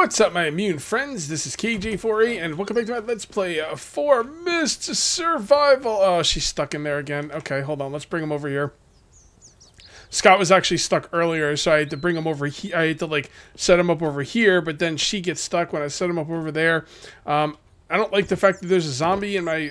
What's up, my immune friends? This is Kage848, and welcome back to my Let's Play uh, for Mist Survival. Oh, she's stuck in there again. Okay, hold on. Let's bring him over here. Scott was actually stuck earlier, so I had to bring him over here. I had to, like, set him up over here, but then she gets stuck when I set him up over there. Um, I don't like the fact that there's a zombie in my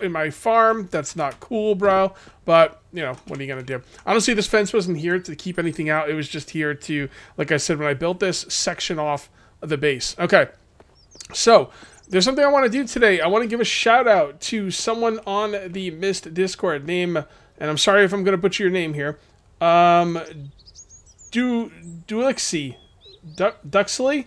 in my farm. That's not cool, bro. But, you know, what are you going to do? Honestly, this fence wasn't here to keep anything out. It was just here to, like I said, when I built this, section off the base. Okay, so there's something I want to do today. I want to give a shout out to someone on the Mist Discord name, and I'm sorry if I'm going to butcher your name here. Um, Du Duxley, du, Duxley,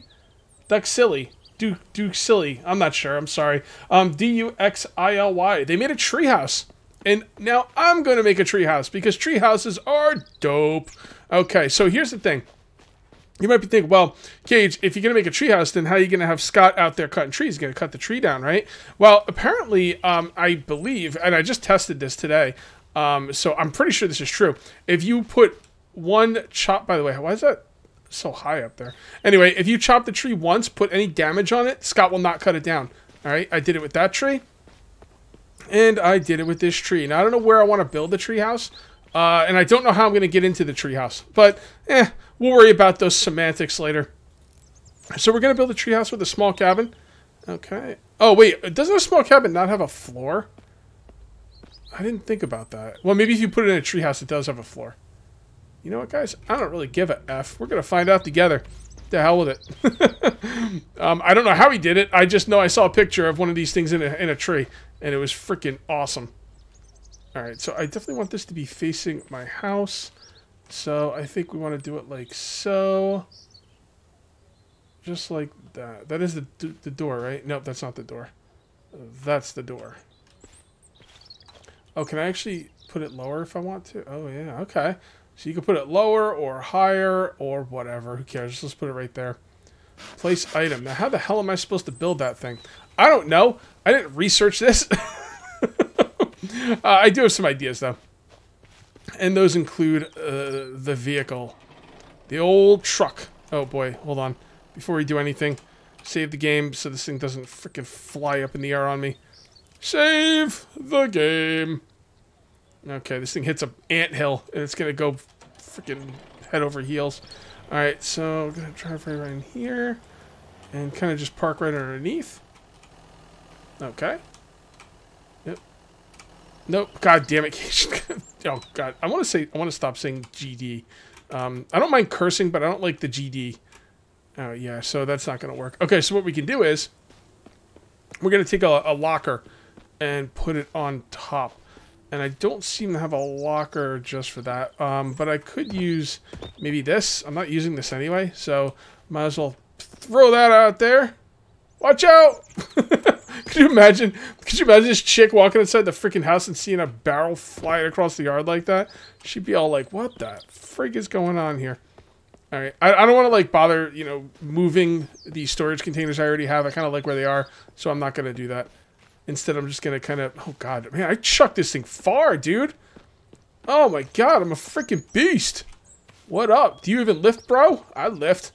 Duxley, Du Duxley. I'm not sure. I'm sorry. Um, D U X I L Y. They made a treehouse. And now I'm going to make a treehouse because treehouses are dope. Okay, so here's the thing. You might be thinking, well, Kage, if you're going to make a treehouse, then how are you going to have Scott out there cutting trees? He's going to cut the tree down, right? Well, apparently, um, I believe, and I just tested this today, um, so I'm pretty sure this is true. If you put one chop, by the way, why is that so high up there? Anyway, if you chop the tree once, put any damage on it, Scott will not cut it down. All right, I did it with that tree, and I did it with this tree. Now, I don't know where I want to build the treehouse, uh, and I don't know how I'm going to get into the treehouse, but eh, we'll worry about those semantics later. So we're going to build a treehouse with a small cabin. Okay. Oh, wait, doesn't a small cabin not have a floor? I didn't think about that. Well, maybe if you put it in a treehouse, it does have a floor. You know what, guys? I don't really give a F. We're going to find out together. The hell with it. um, I don't know how he did it. I just know I saw a picture of one of these things in a, in a tree, and it was freaking awesome. Alright, so I definitely want this to be facing my house. So I think we want to do it like so. Just like that. That is the, the door, right? Nope, that's not the door. That's the door. Oh, can I actually put it lower if I want to? Oh, yeah, okay. So you can put it lower or higher or whatever. Who cares? Let's put it right there. Place item. Now, how the hell am I supposed to build that thing? I don't know. I didn't research this. uh, I do have some ideas, though. And those include uh, the vehicle. The old truck. Oh, boy. Hold on. Before we do anything, save the game so this thing doesn't freaking fly up in the air on me. Save the game. Okay, this thing hits a ant hill, and it's going to go freaking head over heels. Alright, so I'm going to drive right in here. And kind of just park right underneath. Okay. Nope. God damn it. oh God. I want to say. I want to stop saying GD. Um, I don't mind cursing, but I don't like the GD. Oh yeah. So that's not going to work. Okay. So what we can do is we're going to take a, a locker and put it on top. And I don't seem to have a locker just for that. Um, but I could use maybe this. I'm not using this anyway, so might as well throw that out there. Watch out! could you imagine? Could you imagine this chick walking inside the freaking house and seeing a barrel flying across the yard like that? She'd be all like, "What the frig is going on here?" All right, I, I don't want to like bother, you know, moving the storage containers I already have. I kind of like where they are, so I'm not gonna do that. Instead, I'm just gonna kind of. Oh God, man, I chucked this thing far, dude. Oh my God, I'm a freaking beast. What up? Do you even lift, bro? I lift.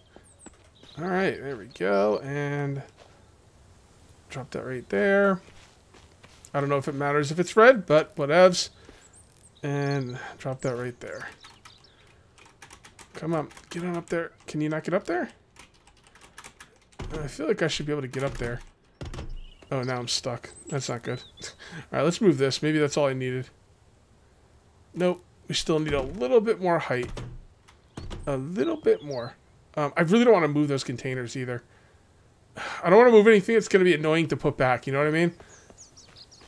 All right, there we go, and Drop that right there. I don't know if it matters if it's red, but whatevs. And drop that right there. Come on, get on up there. Can you not get up there? I feel like I should be able to get up there. Oh, now I'm stuck. That's not good. Alright, let's move this. Maybe that's all I needed. Nope. We still need a little bit more height. A little bit more. Um, I really don't want to move those containers either. I don't want to move anything that's going to be annoying to put back. You know what I mean?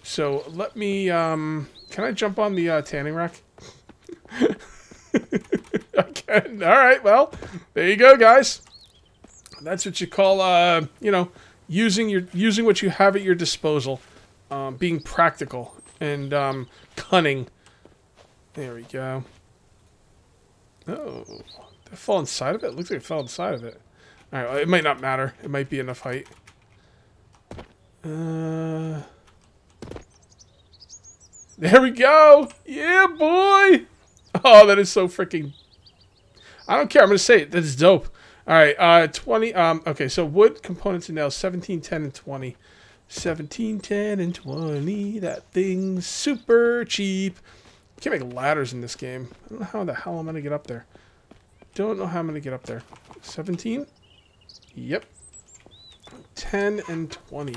So let me, um, can I jump on the uh, tanning rack? I can. All right. Well, there you go, guys. That's what you call, uh, you know, using your using what you have at your disposal, um, being practical and um, cunning. There we go. Oh, did it fall inside of it? it? Looks like it fell inside of it. Alright, well, it might not matter. It might be enough height. Uh, there we go! Yeah, boy! Oh, that is so freaking... I don't care. I'm going to say it. That is dope. All right, uh, 20. Um, okay, so wood components and nails 17, 10, and 20. 17, 10, and 20. That thing's super cheap. Can't make ladders in this game. I don't know how the hell I'm going to get up there. Don't know how I'm going to get up there. 17? Yep. 10 and 20.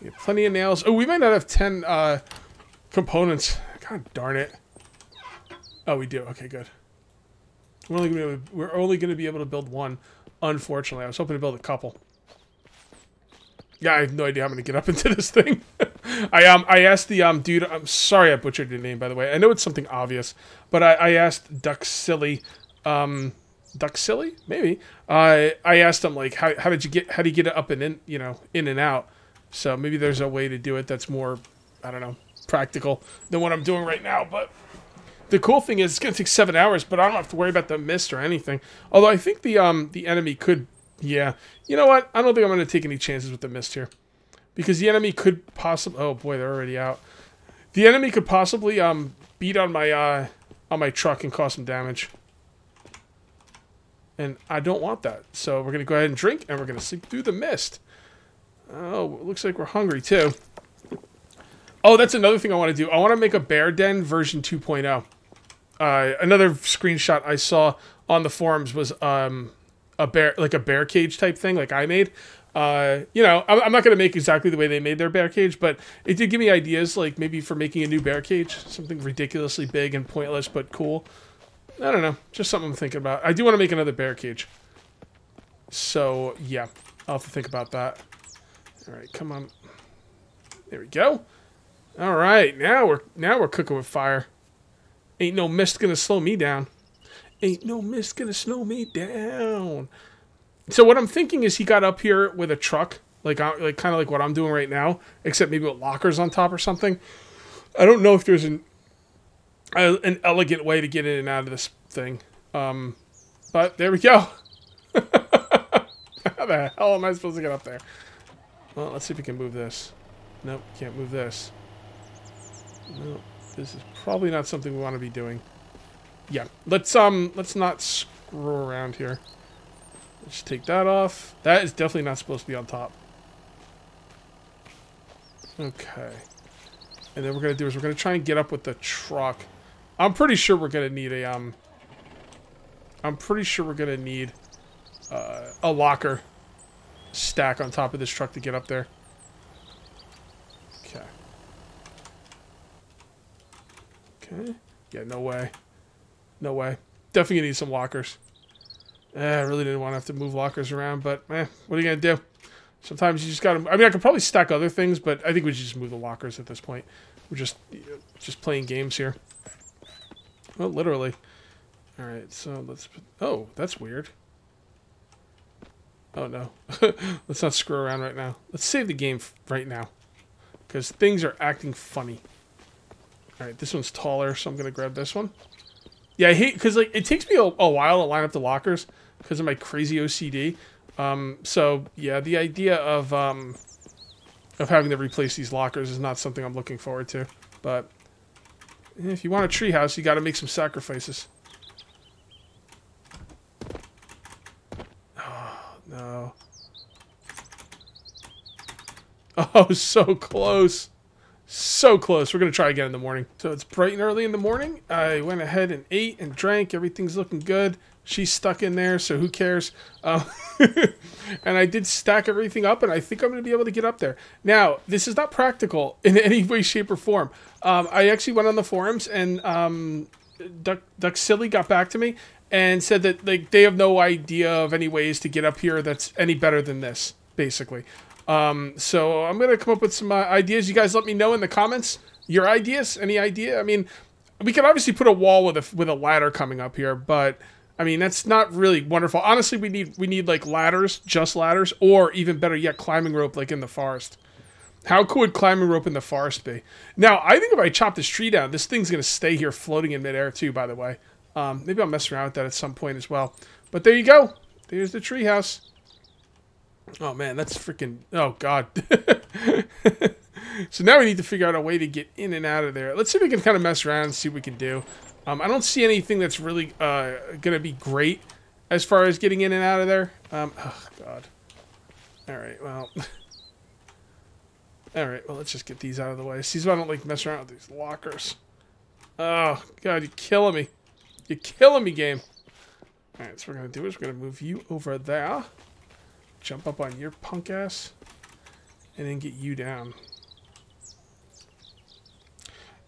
We have plenty of nails. Oh, we might not have 10 uh, components. God darn it. Oh, we do. Okay, good. We're only going to we're only going to be able to build one. Unfortunately, I was hoping to build a couple. Yeah, I have no idea how I'm going to get up into this thing. I um I asked the um dude. I'm sorry I butchered your name by the way. I know it's something obvious, but I, I asked Duck Silly, um, Duck Silly maybe. Uh, I asked him like how how did you get how do you get it up and in you know in and out. So maybe there's a way to do it that's more I don't know practical than what I'm doing right now. But the cool thing is it's gonna take seven hours, but I don't have to worry about the mist or anything. Although I think the um the enemy could yeah. You know what? I don't think I'm gonna take any chances with the mist here because the enemy could possibly. Oh boy, they're already out. The enemy could possibly um beat on my uh on my truck and cause some damage. And I don't want that. So we're gonna go ahead and drink, and we're gonna sleep through the mist. Oh, it looks like we're hungry too. Oh, that's another thing I want to do. I want to make a bear den version 2.0. Uh, another screenshot I saw on the forums was um, a bear, like a bear cage type thing, like I made uh, you know, I'm, I'm not going to make exactly the way they made their bear cage, but it did give me ideas, like maybe for making a new bear cage, something ridiculously big and pointless but cool. I don't know, just something I'm thinking about. I do want to make another bear cage, so yeah, I'll have to think about that. All right, come on. There we go. All right, now we're now we're cooking with fire. Ain't no mist gonna slow me down. Ain't no mist gonna slow me down. So what I'm thinking is he got up here with a truck, like uh, like kind of like what I'm doing right now, except maybe with lockers on top or something. I don't know if there's an a, an elegant way to get in and out of this thing. Um, but there we go. How the hell am I supposed to get up there? Well, let's see if we can move this. Nope, can't move this. No, this is probably not something we want to be doing. Yeah, let's um, let's not screw around here. Let's take that off. That is definitely not supposed to be on top. Okay. And then we're going to do is we're going to try and get up with the truck. I'm pretty sure we're to need a, um... I'm pretty sure we're to need uh, a locker stack on top of this truck to get up there. Okay. Okay. Yeah, no way. No way. Definitely need some lockers. Eh, I really didn't want to have to move lockers around, but eh, what are you going to do? Sometimes you just got to... I mean, I could probably stack other things, but I think we should just move the lockers at this point. We're just just playing games here. Well, literally. All right, so let's... Put, oh, that's weird. Oh, no. let's not screw around right now. Let's save the game right now. Because things are acting funny. All right, this one's taller, so I'm going to grab this one. Yeah, I hate because like it takes me a, a, while to line up the lockers because of my crazy OCD. Um, so yeah, the idea of um, of having to replace these lockers is not something I'm looking forward to. But if you want a treehouse, you got to make some sacrifices. Oh no! Oh, so close. So close. We're going to try again in the morning. So it's bright and early in the morning. I went ahead and ate and drank. Everything's looking good. She's stuck in there, so who cares? Uh, and I did stack everything up, and I think I'm going to be able to get up there. Now, this is not practical in any way, shape, or form. Um, I actually went on the forums, and um, Duck, Duck Silly got back to me and said that like they have no idea of any ways to get up here that's any better than this, basically. Um, so I'm going to come up with some uh, ideas. You guys let me know in the comments your ideas. Any idea? I mean, we could obviously put a wall with a, with a ladder coming up here, but I mean, that's not really wonderful. Honestly, we need, we need like ladders, just ladders, or even better yet, climbing rope like in the forest. How cool would climbing rope in the forest be? Now, I think if I chop this tree down, this thing's going to stay here floating in midair too, by the way. Um, maybe I'll mess around with that at some point as well. But there you go. There's the treehouse. Oh man, that's freaking. Oh god. so now we need to figure out a way to get in and out of there. Let's see if we can kind of mess around and see what we can do. Um, I don't see anything that's really uh, going to be great as far as getting in and out of there. Um, oh, God. All right, well. All right, well, let's just get these out of the way. See, I don't like messing around with these lockers. Oh, God, you're killing me. You're killing me, game. All right, so what we're going to do is we're going to move you over there. Jump up on your punk ass. And then get you down.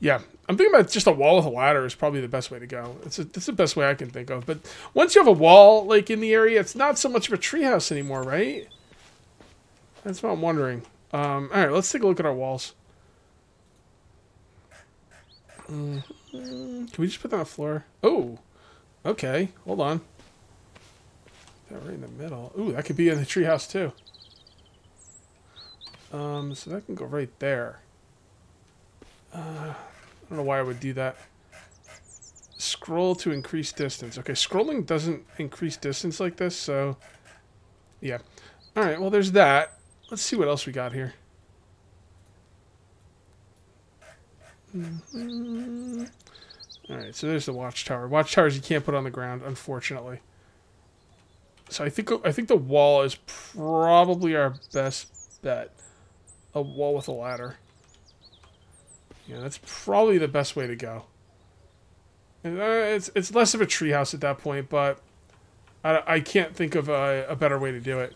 Yeah, I'm thinking about just a wall with a ladder is probably the best way to go. It's, a, it's the best way I can think of. But once you have a wall, like, in the area, it's not so much of a treehouse anymore, right? That's what I'm wondering. Um, all right, let's take a look at our walls. Mm. Can we just put that on the floor? Oh, okay. Hold on. That right in the middle. Ooh, that could be in the treehouse too. Um, so that can go right there. Uh, don't know why I would do that. Scroll to increase distance. Okay, scrolling doesn't increase distance like this, so... Yeah. Alright, well there's that. Let's see what else we got here. Mm -hmm. Alright, so there's the watchtower. Watchtowers you can't put on the ground, unfortunately. So I think I think the wall is probably our best bet. A wall with a ladder. Yeah, that's probably the best way to go. And, uh, it's it's less of a treehouse at that point, but I, I can't think of a, a better way to do it.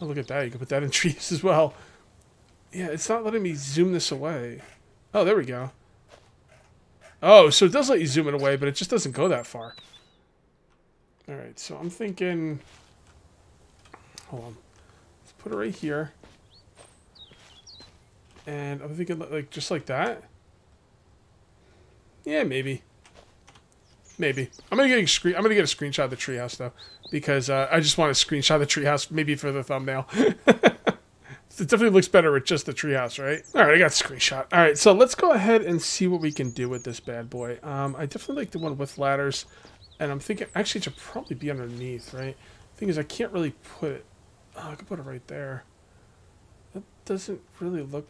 Oh, look at that. You can put that in trees as well. Yeah, it's not letting me zoom this away. Oh, there we go. Oh, so it does let you zoom it away, but it just doesn't go that far. Alright, so I'm thinking... Hold on. Let's put it right here. And I'm thinking like just like that. Yeah, maybe. Maybe. I'm gonna get a screen. I'm gonna get a screenshot of the treehouse though, because uh, I just want to screenshot the treehouse, maybe for the thumbnail. it definitely looks better with just the treehouse, right? All right, I got screenshot. All right, so let's go ahead and see what we can do with this bad boy. Um, I definitely like the one with ladders, and I'm thinking actually it should probably be underneath, right? Thing is, I can't really put it. Oh, I could put it right there. That doesn't really look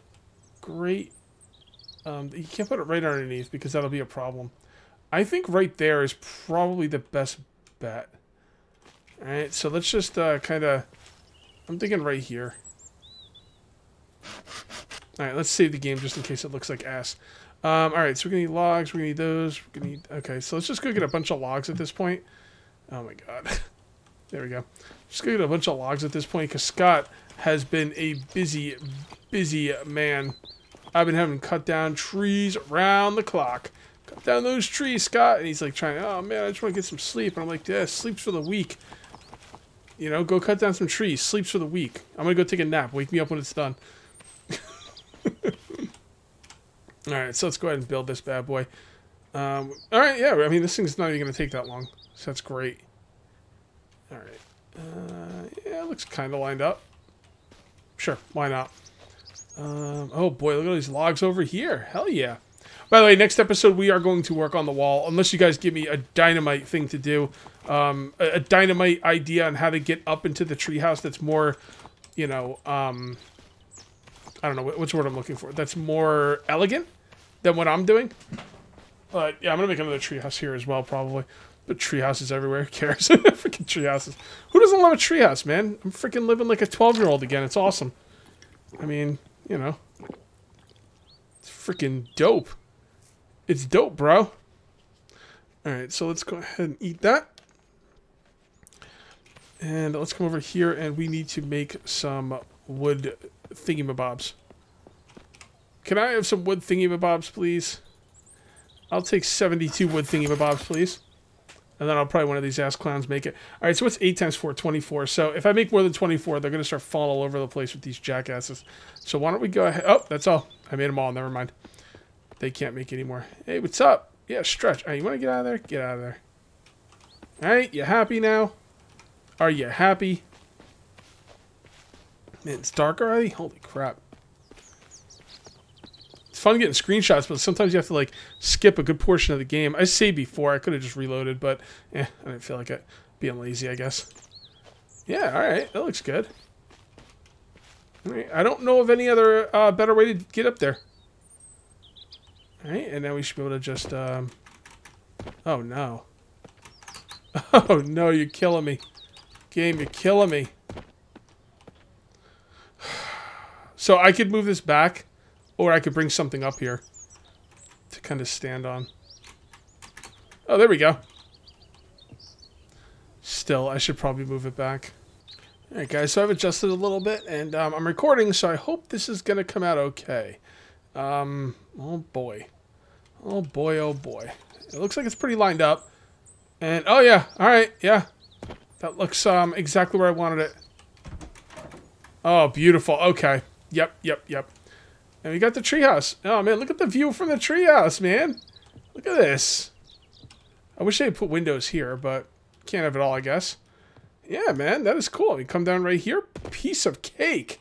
great. Um, you can't put it right underneath because that'll be a problem. I think right there is probably the best bet. Alright, so let's just uh, kind of... I'm thinking right here. Alright, let's save the game just in case it looks like ass. Um, Alright, so we're going to need logs. We're going to need those. We're going to need... Okay, so let's just go get a bunch of logs at this point. Oh my god. there we go. Just going to get a bunch of logs at this point because Scott has been a busy, busy man. I've been having cut down trees around the clock cut down those trees, Scott. And he's like trying, oh man, I just want to get some sleep. And I'm like, yeah, sleep's for the weak. You know, go cut down some trees. Sleep's for the weak. I'm going to go take a nap. Wake me up when it's done. Alright, so let's go ahead and build this bad boy. Um, Alright, yeah, I mean, this thing's not even going to take that long. So that's great. Alright. Uh, yeah, it looks kind of lined up. Sure, why not? Um, oh boy, look at these logs over here. Hell yeah. By the way, next episode we are going to work on the wall, unless you guys give me a dynamite thing to do. Um, a, a, dynamite idea on how to get up into the treehouse that's more, you know, um, I don't know, what's the word I'm looking for? That's more elegant than what I'm doing. But yeah, I'm to make another treehouse here as well, probably. But treehouses everywhere. Who cares? freaking treehouses. Who doesn't love a treehouse, man? I'm freaking living like a 12-year-old again. It's awesome. I mean, you know. It's freaking dope. It's dope, bro. Alright, so let's go ahead and eat that. And let's come over here and we need to make some wood thingamabobs. Can I have some wood thingamabobs, please? I'll take 72 wood thingamabobs, please. And then I'll probably one of these ass clowns make it. All right, so what's 8 times 4? 24. So if I make more than 24, they're going to start falling all over the place with these jackasses. So why don't we go ahead. Oh, that's all. I made them all. Never mind. They can't make any more. Hey, what's up? Yeah, stretch. Right, you want to get out of there? Get out of there. All right, you happy now? Are you happy? Man, it's dark already? Holy crap. Fun getting screenshots, but sometimes you have to, like, skip a good portion of the game. I saved before. I could have just reloaded, but, eh, I didn't feel like it. Being lazy, I guess. Yeah, all right. That looks good. All right. I don't know of any other uh, better way to get up there. Alright, and now we should be able to just, um... Oh, no. Oh no, you're killing me. Game, you're killing me. So I could move this back, or I could bring something up here to kind of stand on. Oh, there we go. Still, I should probably move it back. Alright guys, so I've adjusted a little bit, and um, I'm recording, so I hope this is going to come out okay. Um, oh boy. Oh boy, oh boy. It looks like it's pretty lined up. And, oh yeah, alright, yeah. That looks um, exactly where I wanted it. Oh, beautiful. Okay. Yep, yep, yep. And we got the treehouse. Oh man, look at the view from the treehouse, man. Look at this. I wish they had put windows here, but can't have it all, I guess. Yeah, man, that is cool. You come down right here, piece of cake.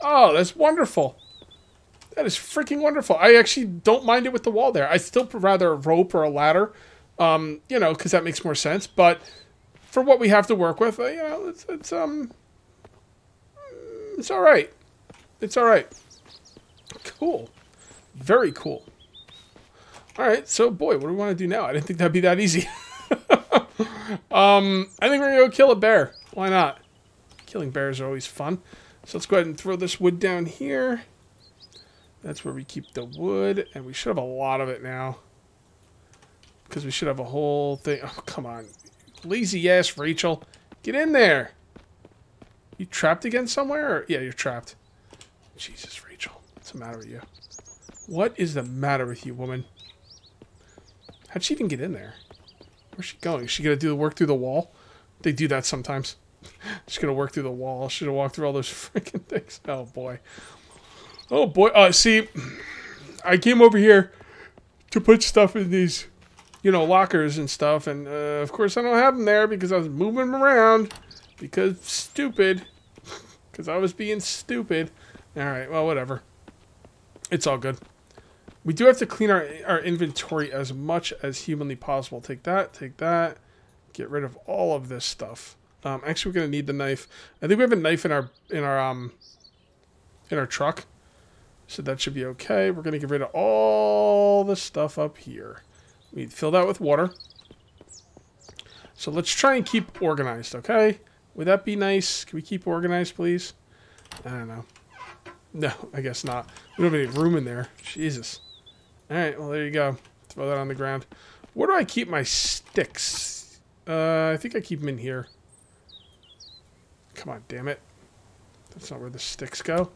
Oh, that's wonderful. That is freaking wonderful. I actually don't mind it with the wall there. I still rather a rope or a ladder, um, you know, because that makes more sense. But for what we have to work with, uh, you know, it's, it's um, it's all right. It's all right. Cool. Very cool. All right, so boy, what do we want to do now? I didn't think that'd be that easy. um, I think we're gonna go kill a bear. Why not? Killing bears are always fun. So let's go ahead and throw this wood down here. That's where we keep the wood, and we should have a lot of it now. Because we should have a whole thing. Oh, come on. Lazy ass Rachel. Get in there. You trapped again somewhere? Or? Yeah, you're trapped. Jesus, Rachel. What's the matter with you? What is the matter with you, woman? How'd she even get in there? Where's she going? Is she gonna do the work through the wall? They do that sometimes. She's gonna work through the wall. Should have walked through all those freaking things. Oh boy. Oh boy. Uh, see, I came over here to put stuff in these, you know, lockers and stuff, and uh, of course I don't have them there because I was moving them around because stupid. Because I was being stupid. Alright, well, whatever. It's all good. We do have to clean our, our inventory as much as humanly possible. Take that, take that. Get rid of all of this stuff. Um, actually, we're going to need the knife. I think we have a knife in our, in our, um, in our truck. So that should be okay. We're going to get rid of all the stuff up here. We fill that with water. So let's try and keep organized, okay? Would that be nice? Can we keep organized, please? I don't know. No, I guess not. We don't have any room in there. Jesus. Alright, well, there you go. Throw that on the ground. Where do I keep my sticks? Uh, I think I keep them in here. Come on, damn it. That's not where the sticks go.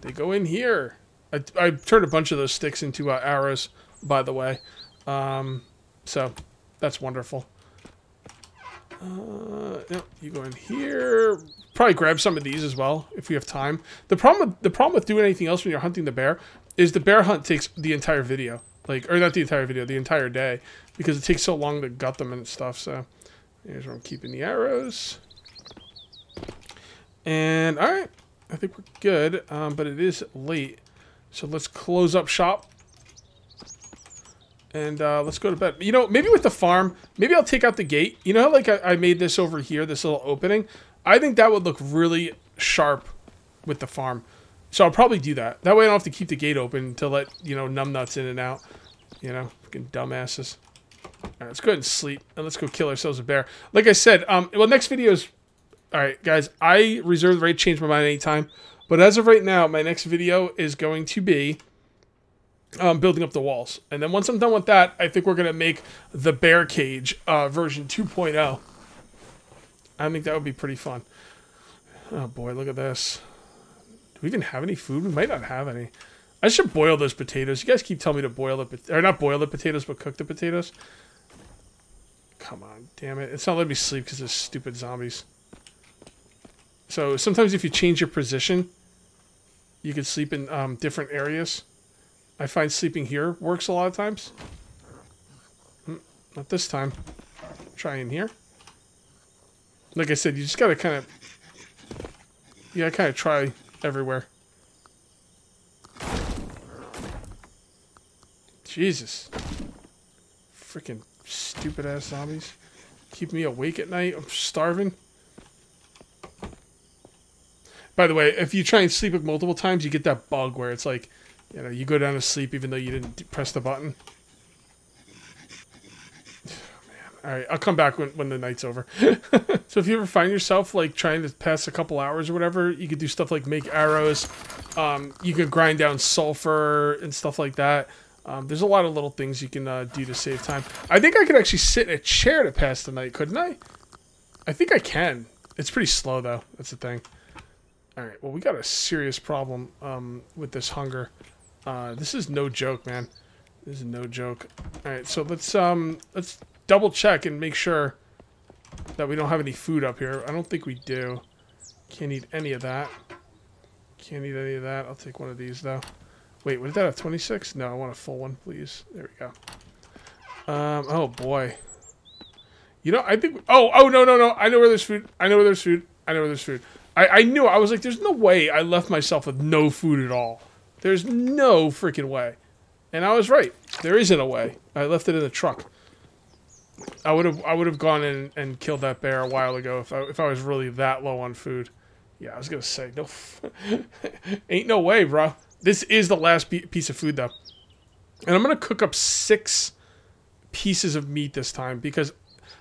They go in here. I, I turned a bunch of those sticks into uh, arrows, by the way. Um, so, that's wonderful. Uh, no, you go in here. Probably grab some of these as well if we have time. The problem with the problem with doing anything else when you're hunting the bear is the bear hunt takes the entire video, like or not the entire video, the entire day, because it takes so long to gut them and stuff. So here's where I'm keeping the arrows. And all right, I think we're good, um, but it is late, so let's close up shop and uh, let's go to bed. You know, maybe with the farm, maybe I'll take out the gate. You know how like I, I, made this over here, this little opening? I think that would look really sharp with the farm. So I'll probably do that. That way I don't have to keep the gate open to let, you know, numbnuts in and out. You know, fucking dumbasses. All right, let's go ahead and sleep. And let's go kill ourselves a bear. Like I said, um, well, next video is... All right, guys, I reserve the right to change my mind anytime. But as of right now, my next video is going to be um, building up the walls. And then once I'm done with that, I think we're going to make the bear cage uh, version 2.0. I think that would be pretty fun. Oh boy, look at this. Do we even have any food? We might not have any. I should boil those potatoes. You guys keep telling me to boil the or not boil the potatoes, but cook the potatoes. Come on, damn it. It's not letting me sleep because of stupid zombies. So sometimes if you change your position, you can sleep in um, different areas. I find sleeping here works a lot of times. Mm, not this time. Try in here. Like I said, you just gotta kind of... Gotta kind of try everywhere. Jesus. Freaking stupid ass zombies. Keep me awake at night. I'm starving. By the way, if you try and sleep it multiple times, you get that bug where it's like you know, you go down to sleep even though you didn't press the button. Man, All right, I'll come back when, when the night's over. so if you ever find yourself like trying to pass a couple hours or whatever, you could do stuff like make arrows. Um, you could grind down sulfur and stuff like that. Um, there's a lot of little things you can uh, do to save time. I think I could actually sit in a chair to pass the night, couldn't I? I think I can. It's pretty slow though. That's the thing. All right. Well, we got a serious problem um, with this hunger. Uh, this is no joke, man. This is no joke. All right. So let's um let's double check and make sure that we don't have any food up here. I don't think we do. Can't eat any of that. Can't eat any of that. I'll take one of these, though. Wait, what did that have? 26? No, I want a full one, please. There we go. Um, oh, boy. You know, I think... Oh, oh, no, no, no. I know where there's food. I know where there's food. I know where there's food. I, I knew. I was like, there's no way I left myself with no food at all. There's no freaking way. And I was right. There isn't a way. I left it in the truck. I would have I would have gone in and killed that bear a while ago if I, if I was really that low on food. Yeah, I was gonna say no, ain't no way, bro. This is the last piece of food though, and I'm gonna cook up six pieces of meat this time because,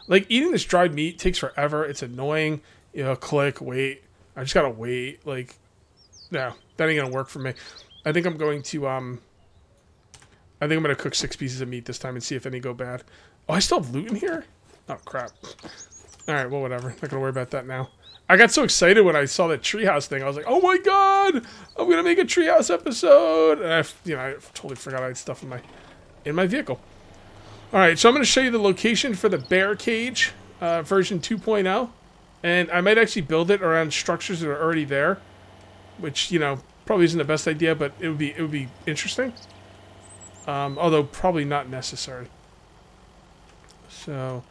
like, eating this dried meat takes forever. It's annoying. You know, click, wait. I just gotta wait. Like, no, that ain't gonna work for me. I think I'm going to um. I think I'm gonna cook six pieces of meat this time and see if any go bad. Oh, I still have loot in here? Oh, crap. Alright, well, whatever. Not gonna worry about that now. I got so excited when I saw that treehouse thing. I was like, oh my god! I'm gonna make a treehouse episode! And I, you know, I totally forgot I had stuff in my, in my vehicle. Alright, so I'm gonna show you the location for the bear cage, uh, version 2.0. And I might actually build it around structures that are already there. Which, you know, probably isn't the best idea, but it would be, it would be interesting. Um, although probably not necessary. So,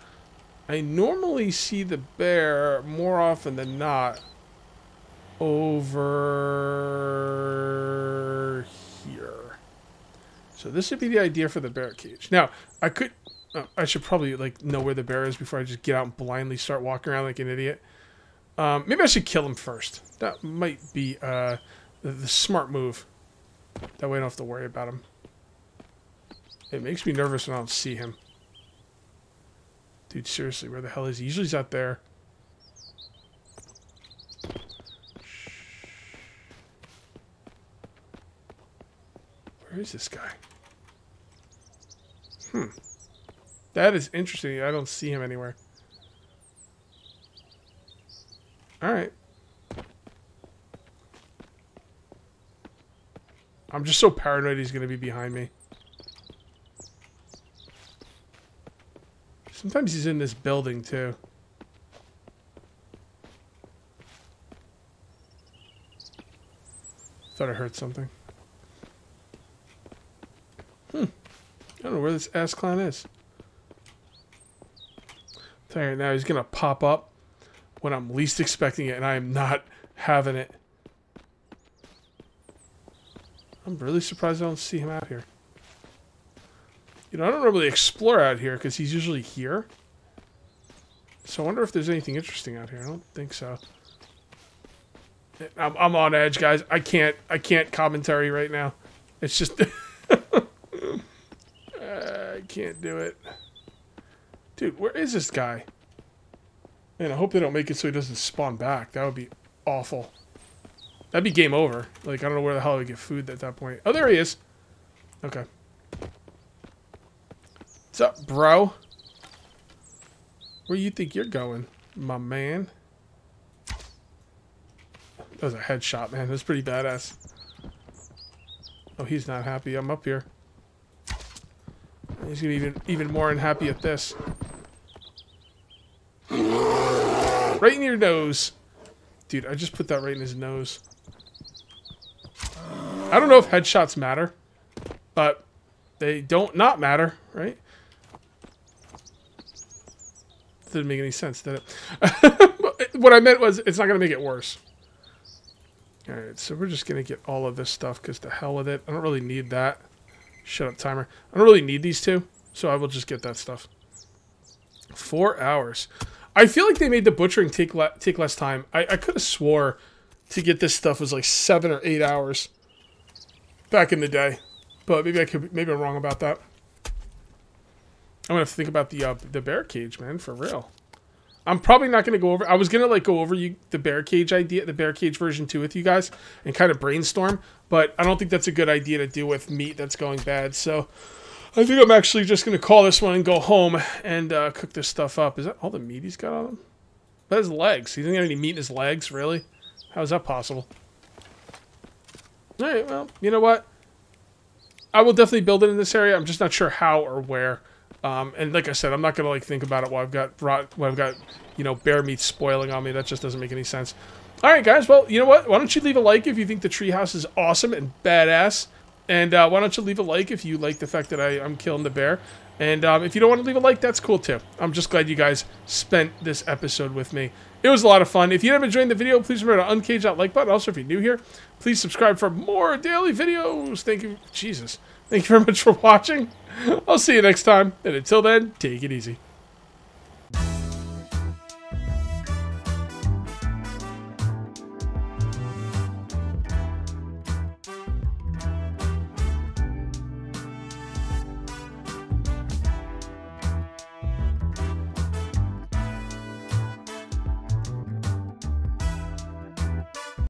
I normally see the bear more often than not over here. So this would be the idea for the bear cage. Now, I could, uh, I should probably like know where the bear is before I just get out and blindly start walking around like an idiot. Um, maybe I should kill him first. That might be uh, the, smart move. That way I don't have to worry about him. It makes me nervous when I don't see him. Dude, seriously, where the hell is he? Usually he's out there. Where is this guy? Hmm. That is interesting. I don't see him anywhere. Alright. I'm just so paranoid he's going to be behind me. Sometimes he's in this building, too. Thought I heard something. Hmm. I don't know where this ass clown is. Right now, he's going to pop up when I'm least expecting it, and I am not having it. I'm really surprised I don't see him out here. You know, I don't really explore out here because he's usually here. So I wonder if there's anything interesting out here. I don't think so. I'm, I'm on edge, guys. I can't I can't commentary right now. It's just I can't do it. Dude, where is this guy? Man, I hope they don't make it so he doesn't spawn back. That would be awful. That'd be game over. Like, I don't know where the hell I would get food at that point. Oh, there he is. Okay. What's up, bro? Where you think you're going, my man? That was a headshot, man. That's pretty badass. Oh, he's not happy. I'm up here. He's gonna be even even more unhappy at this. Right in your nose. Dude, I just put that right in his nose. I don't know if headshots matter, but they don't not matter, right? didn't make any sense, did it? what I meant was it's not going to make it worse. Alright, so we're just going to get all of this stuff because the hell with it. I don't really need that. Shut up, timer. I don't really need these two, so I will just get that stuff. Four hours. I feel like they made the butchering take le take less time. I, I could have swore to get this stuff was like seven or eight hours back in the day. But maybe I could maybe I'm wrong about that. I'm gonna have to think about the uh, the bear cage, man, for real. I'm probably not gonna go over. I was gonna like go over you the bear cage idea, the bear cage version two with you guys, and kind of brainstorm. But I don't think that's a good idea to do with meat that's going bad. So I think I'm actually just gonna call this one and go home and uh, cook this stuff up. Is that all the meat he's got on him? But his legs. He doesn't got any meat in his legs, really? How is that possible? All right. Well, you know what? I will definitely build it in this area. I'm just not sure how or where. Um, and like I said, I'm not gonna like think about it while I've got rot, while I've got you know bear meat spoiling on me. That just doesn't make any sense. All right, guys. Well, you know what? Why don't you leave a like if you think the treehouse is awesome and badass, and uh, why don't you leave a like if you like the fact that I, I'm killing the bear. And um, if you don't want to leave a like, that's cool too. I'm just glad you guys spent this episode with me. It was a lot of fun. If you haven't enjoyed the video, please remember to uncage that like button. Also, if you're new here, please subscribe for more daily videos. Thank you. Jesus. Thank you very much for watching. I'll see you next time. And until then, take it easy.